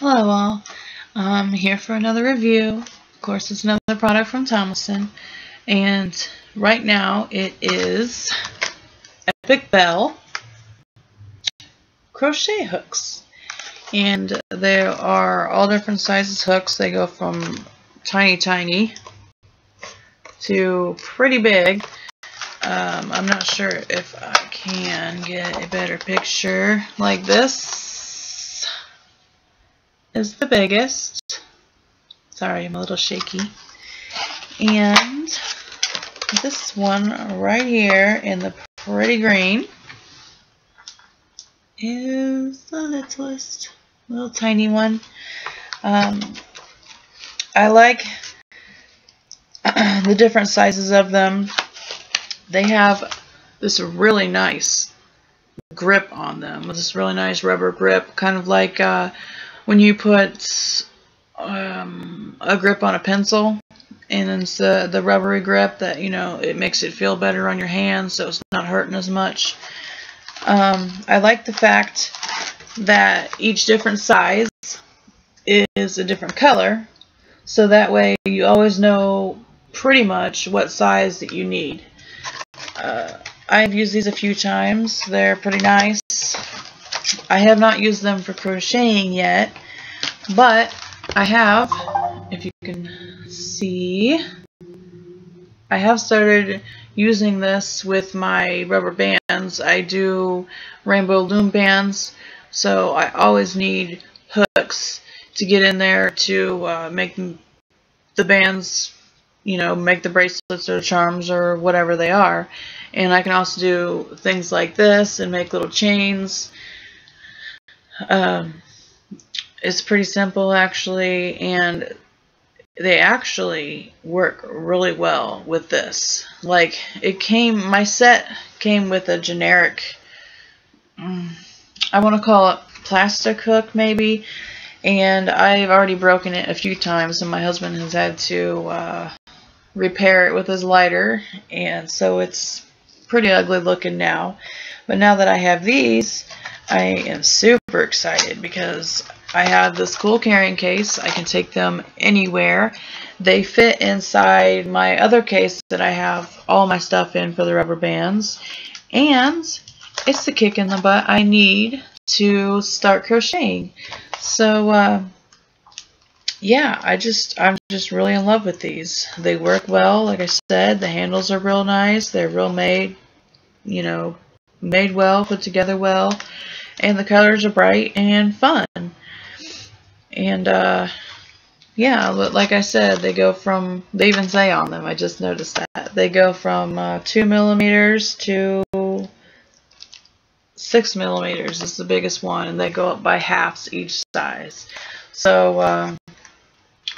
Hello all, I'm here for another review. Of course it's another product from Thomason and right now it is Epic Belle crochet hooks and there are all different sizes hooks. They go from tiny tiny to pretty big. Um, I'm not sure if I can get a better picture like this is the biggest. Sorry, I'm a little shaky. And this one right here in the pretty green is the littlest, little tiny one. Um, I like the different sizes of them. They have this really nice grip on them, this really nice rubber grip, kind of like uh, when you put um, a grip on a pencil and it's the, the rubbery grip that, you know, it makes it feel better on your hands so it's not hurting as much. Um, I like the fact that each different size is a different color so that way you always know pretty much what size that you need. Uh, I've used these a few times. They're pretty nice. I have not used them for crocheting yet, but I have, if you can see, I have started using this with my rubber bands. I do rainbow loom bands, so I always need hooks to get in there to uh, make the bands, you know, make the bracelets or charms or whatever they are. And I can also do things like this and make little chains um, it's pretty simple actually, and they actually work really well with this. Like it came, my set came with a generic, mm, I want to call it plastic hook maybe, and I've already broken it a few times, and my husband has had to uh, repair it with his lighter, and so it's pretty ugly looking now. But now that I have these, I am super excited because I have this cool carrying case. I can take them anywhere. They fit inside my other case that I have all my stuff in for the rubber bands. And it's the kick in the butt I need to start crocheting. So, uh, yeah, I just, I'm just really in love with these. They work well, like I said. The handles are real nice. They're real made, you know, made well, put together well and the colors are bright and fun. And, uh, yeah, like I said, they go from, they even say on them, I just noticed that, they go from uh, 2 millimeters to 6 millimeters is the biggest one, and they go up by halves each size. So, uh,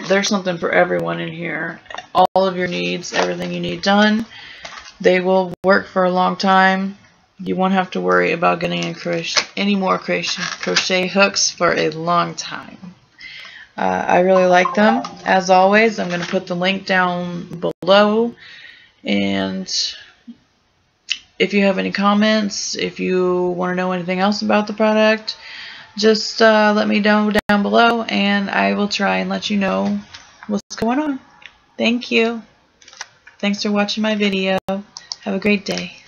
there's something for everyone in here. All of your needs, everything you need done. They will work for a long time you won't have to worry about getting any more crochet, crochet hooks for a long time. Uh, I really like them. As always, I'm going to put the link down below. And if you have any comments, if you want to know anything else about the product, just uh, let me know down below and I will try and let you know what's going on. Thank you. Thanks for watching my video. Have a great day.